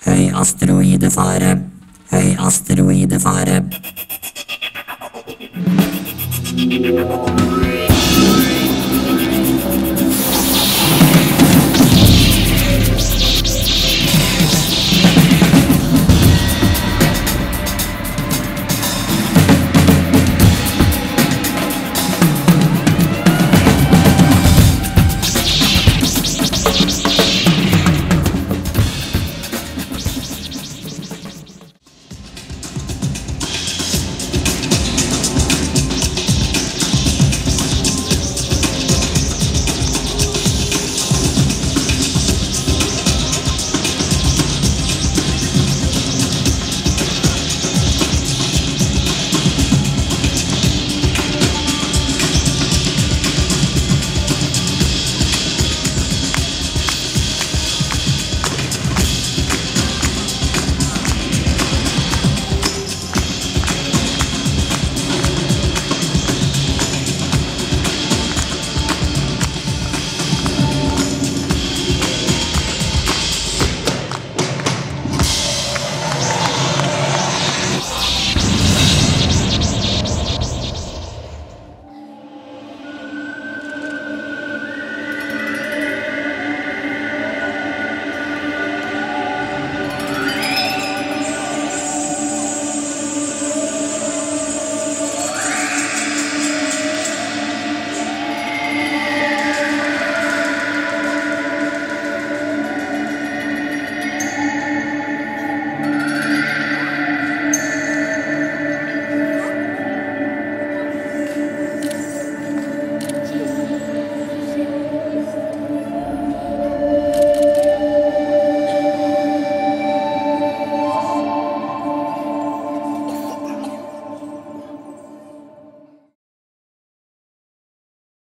Høy asteroidefare. Høy asteroidefare.